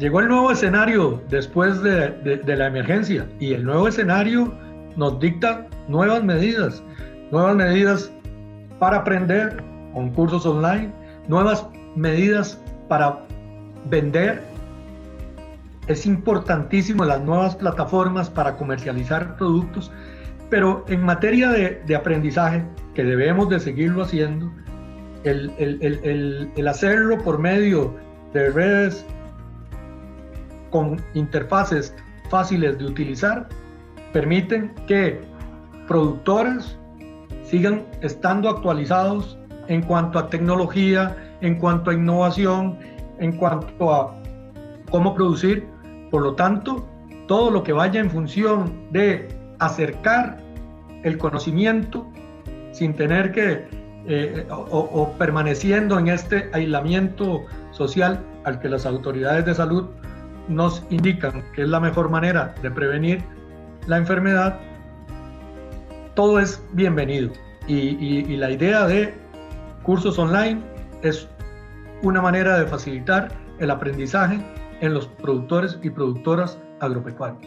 llegó el nuevo escenario después de, de, la emergencia y el nuevo escenario nos dicta nuevas medidas, nuevas medidas para aprender con cursos online, nuevas medidas para vender. Es importantísimo las nuevas plataformas para comercializar productos, pero en materia de, de aprendizaje, que debemos de seguirlo haciendo, el, el, el, el hacerlo por medio de redes con interfaces fáciles de utilizar permiten que productores sigan estando actualizados en cuanto a tecnología, en cuanto a innovación, en cuanto a cómo producir. Por lo tanto, todo lo que vaya en función de acercar el conocimiento sin tener que, eh, o, o permaneciendo en este aislamiento social al que las autoridades de salud nos indican que es la mejor manera de prevenir la enfermedad, todo es bienvenido. Y, la idea de cursos online es una manera de facilitar el aprendizaje en los productores y productoras agropecuarios.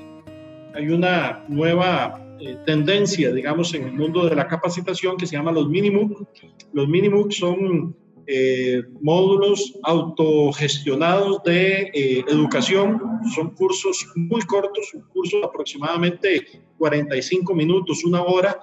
Hay una nueva eh, tendencia, digamos, en el mundo de la capacitación que se llama los MINIMUC. Los MINIMUC son eh, módulos autogestionados de eh, educación. Son cursos muy cortos, un curso de aproximadamente 45 minutos, una hora,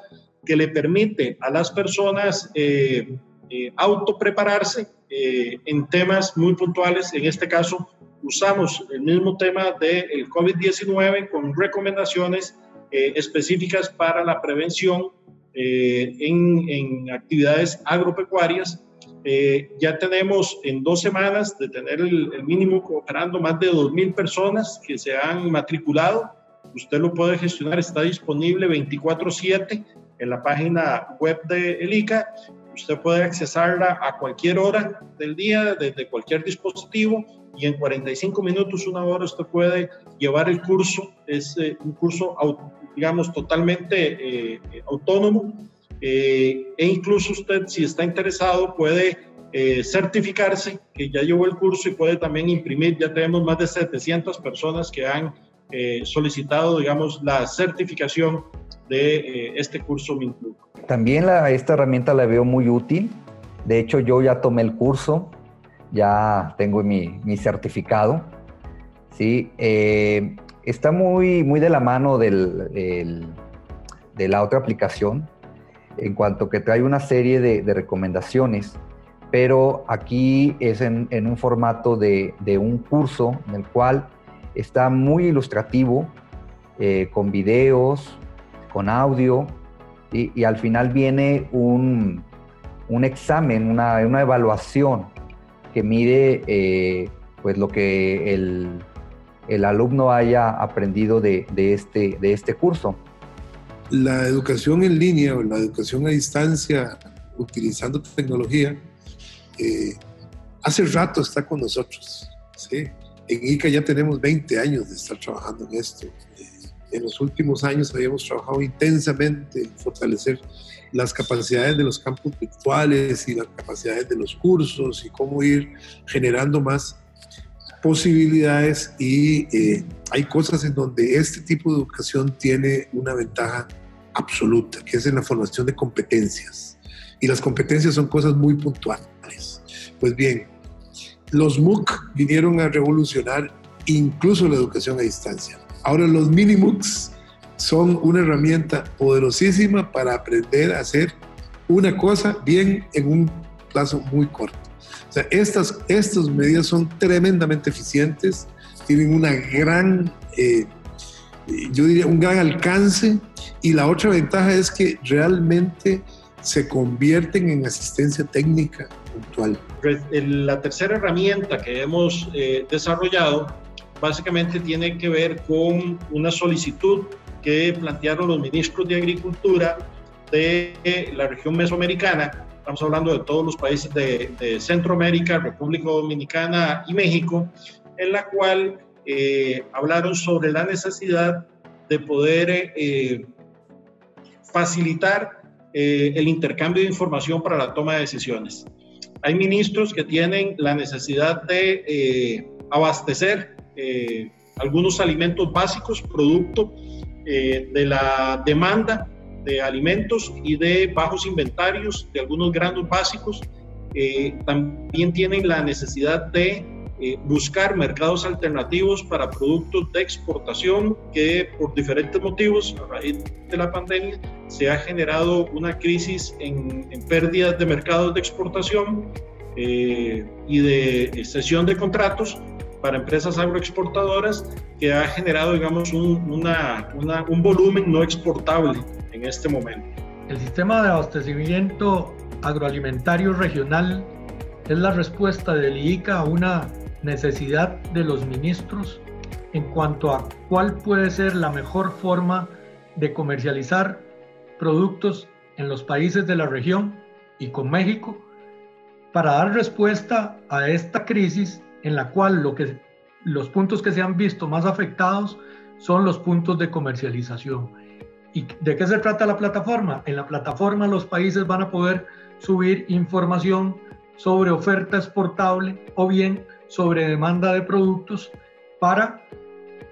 que le permite a las personas eh, eh autoprepararse en temas muy puntuales. En este caso, usamos el mismo tema del COVID-19 con recomendaciones específicas para la prevención en, en actividades agropecuarias eh, ya tenemos en dos semanas de tener el, mínimo operando más de 2.000 personas que se han matriculado. Usted lo puede gestionar, está disponible 24/7 en la página web de el ICA. Usted puede accesarla a cualquier hora del día, desde cualquier dispositivo, y en 45 minutos, una hora, usted puede llevar el curso. Es eh, un curso, digamos, totalmente eh, autónomo eh, e incluso usted, si está interesado, puede eh, certificarse, que ya llevó el curso y puede también imprimir. Ya tenemos más de 700 personas que han eh, solicitado, digamos, la certificación de este curso MINCLUB. También la, esta herramienta la veo muy útil. De hecho, yo ya tomé el curso, ya tengo mi, mi certificado. Sí, está muy, muy de la mano del, de la otra aplicación, en cuanto que trae una serie de, recomendaciones, pero aquí es en, un formato de, un curso en el cual está muy ilustrativo, eh, con videos, con audio, y, al final viene un, examen, una, evaluación que mide eh, pues lo que el, alumno haya aprendido de, este, de este curso la educación en línea o la educación a distancia utilizando tecnología, eh, hace rato está con nosotros. En ICA ya tenemos 20 años de estar trabajando en esto. Eh, en los últimos años habíamos trabajado intensamente en fortalecer las capacidades de los campos virtuales y las capacidades de los cursos y cómo ir generando más posibilidades y eh, hay cosas en donde este tipo de educación tiene una ventaja absoluta, que es en la formación de competencias. Y las competencias son cosas muy puntuales. Pues bien, los MOOC vinieron a revolucionar incluso la educación a distancia. Ahora los mini MOOCs son una herramienta poderosísima para aprender a hacer una cosa bien en un plazo muy corto. O sea, estas, estas medidas son tremendamente eficientes, tienen una gran eh, yo diría, un gran alcance. Y la otra ventaja es que realmente se convierten en asistencia técnica puntual. La tercera herramienta que hemos eh, desarrollado básicamente tiene que ver con una solicitud que plantearon los ministros de Agricultura de la región mesoamericana. Estamos hablando de todos los países de, de Centroamérica, República Dominicana y México, en la cual eh, hablaron sobre la necesidad de poder eh, facilitar eh, el intercambio de información para la toma de decisiones. Hay ministros que tienen la necesidad de abastecer eh, algunos alimentos básicos, producto eh, de la demanda de alimentos y de bajos inventarios de algunos granos básicos. también tienen la necesidad de buscar mercados alternativos para productos de exportación que por diferentes motivos a raíz de la pandemia se ha generado una crisis en, en pérdidas de mercados de exportación eh, y de cesión de contratos para empresas agroexportadoras que ha generado, digamos, un, un volumen no exportable en este momento. El sistema de abastecimiento agroalimentario regional es la respuesta del IICA a una necesidad de los ministros en cuanto a cuál puede ser la mejor forma de comercializar productos en los países de la región y con México para dar respuesta a esta crisis en la cual lo que, los puntos que se han visto más afectados son los puntos de comercialización. ¿Y de qué se trata la plataforma? En la plataforma los países van a poder subir información sobre oferta exportable o bien sobre demanda de productos para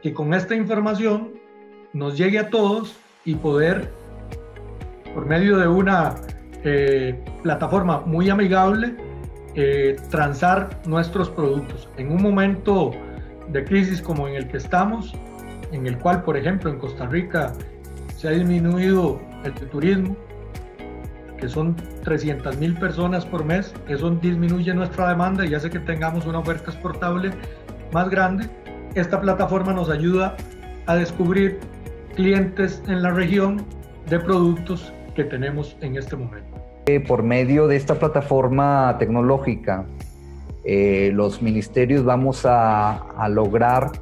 que con esta información nos llegue a todos y poder, por medio de una eh, plataforma muy amigable, eh, transar nuestros productos. En un momento de crisis como en el que estamos, en el cual, por ejemplo, en Costa Rica se ha disminuido el turismo, que son 300 mil personas por mes, eso disminuye nuestra demanda y hace que tengamos una oferta exportable más grande. Esta plataforma nos ayuda a descubrir clientes en la región de productos que tenemos en este momento. Por medio de esta plataforma tecnológica, eh, los ministerios vamos a, lograr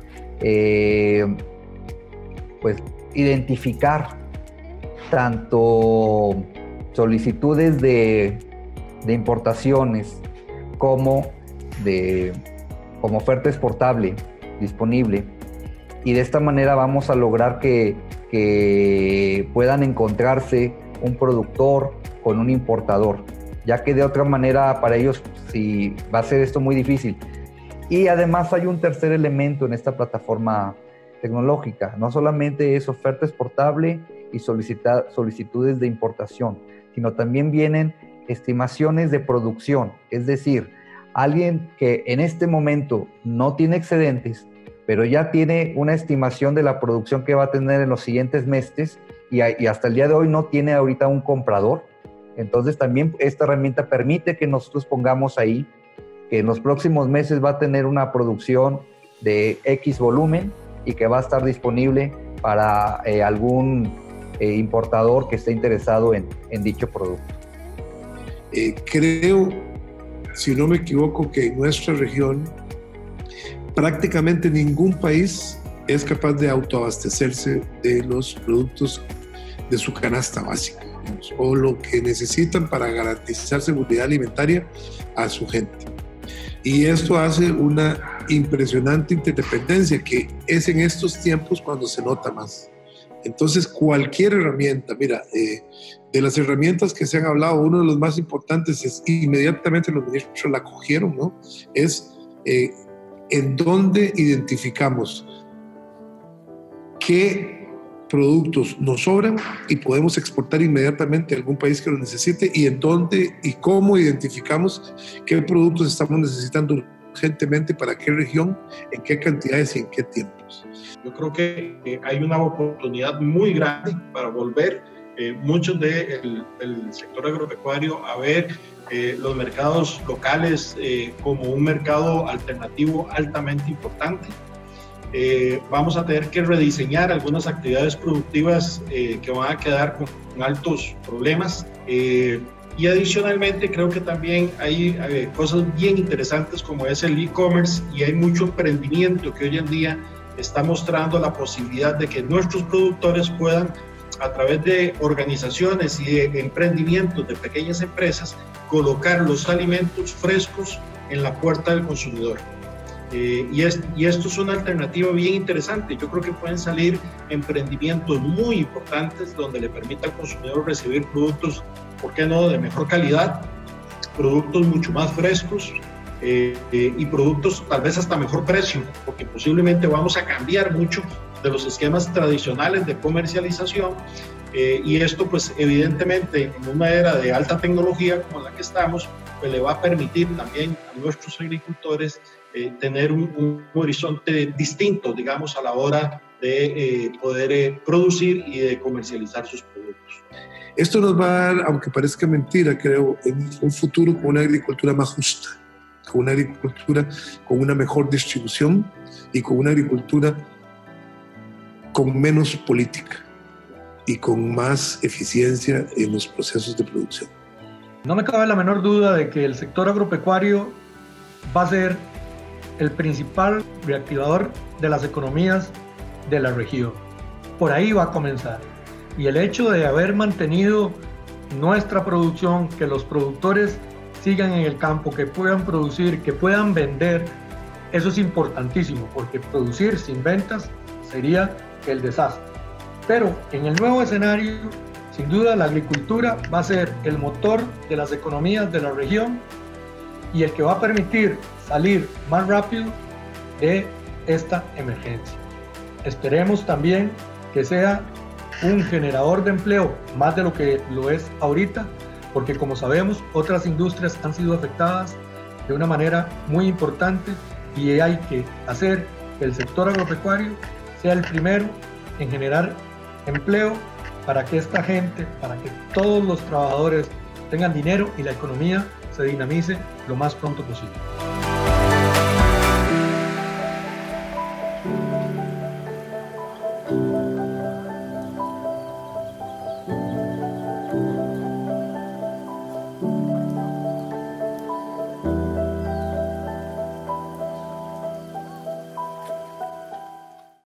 eh, pues, identificar tanto solicitudes de, importaciones como de como oferta exportable disponible y de esta manera vamos a lograr que, que puedan encontrarse un productor con un importador, ya que de otra manera para ellos sí va a ser esto muy difícil. Y además hay un tercer elemento en esta plataforma tecnológica, no solamente es oferta exportable y solicitudes de importación, sino también vienen estimaciones de producción, es decir, alguien que en este momento no tiene excedentes, pero ya tiene una estimación de la producción que va a tener en los siguientes meses y, hasta el día de hoy no tiene ahorita un comprador, entonces también esta herramienta permite que nosotros pongamos ahí que en los próximos meses va a tener una producción de X volumen y que va a estar disponible para eh, algún eh, importador que esté interesado en, dicho producto. Eh, creo, si no me equivoco, que en nuestra región prácticamente ningún país es capaz de autoabastecerse de los productos de su canasta básica o lo que necesitan para garantizar seguridad alimentaria a su gente. Y esto hace una impresionante interdependencia que es en estos tiempos cuando se nota más. Entonces, cualquier herramienta, mira, eh, de las herramientas que se han hablado, uno de los más importantes es inmediatamente los ministros la cogieron, ¿no? Es eh, en dónde identificamos qué productos nos sobran y podemos exportar inmediatamente a algún país que lo necesite y en dónde y cómo identificamos qué productos estamos necesitando urgentemente para qué región, en qué cantidades y en qué tiempos. Yo creo que hay una oportunidad muy grande para volver eh, muchos del sector agropecuario a ver eh, los mercados locales eh, como un mercado alternativo altamente importante eh, vamos a tener que rediseñar algunas actividades productivas eh, que van a quedar con, altos problemas. Eh, y adicionalmente creo que también hay cosas bien interesantes como es el e-commerce y hay mucho emprendimiento que hoy en día está mostrando la posibilidad de que nuestros productores puedan a través de organizaciones y de emprendimientos de pequeñas empresas colocar los alimentos frescos en la puerta del consumidor. Eh, y, y esto es una alternativa bien interesante. Yo creo que pueden salir emprendimientos muy importantes donde le permita al consumidor recibir productos, ¿por qué no?, de mejor calidad, productos mucho más frescos eh, eh, y productos tal vez hasta mejor precio, porque posiblemente vamos a cambiar mucho de los esquemas tradicionales de comercialización eh, y esto pues evidentemente en una era de alta tecnología como la que estamos, pues le va a permitir también a nuestros agricultores tener un, horizonte distinto, digamos, a la hora de poder producir y de comercializar sus productos. Esto nos va a dar, aunque parezca mentira, creo, en un futuro con una agricultura más justa, con una agricultura con una mejor distribución y con una agricultura con menos política y con más eficiencia en los procesos de producción. No me cabe la menor duda de que el sector agropecuario va a ser el principal reactivador de las economías de la región. Por ahí va a comenzar. Y el hecho de haber mantenido nuestra producción, que los productores sigan en el campo, que puedan producir, que puedan vender, eso es importantísimo, porque producir sin ventas sería el desastre. Pero en el nuevo escenario, sin duda la agricultura va a ser el motor de las economías de la región y el que va a permitir salir más rápido de esta emergencia. Esperemos también que sea un generador de empleo más de lo que lo es ahorita, porque como sabemos, otras industrias han sido afectadas de una manera muy importante y hay que hacer que el sector agropecuario sea el primero en generar empleo para que esta gente, para que todos los trabajadores tengan dinero y la economía se dinamice lo más pronto posible.